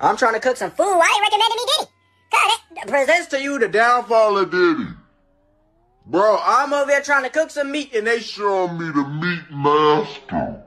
I'm trying to cook some food. I ain't recommending me Diddy? Cut it presents to you the Downfall of Diddy. Bro, I'm over here trying to cook some meat and they showing me the meat master.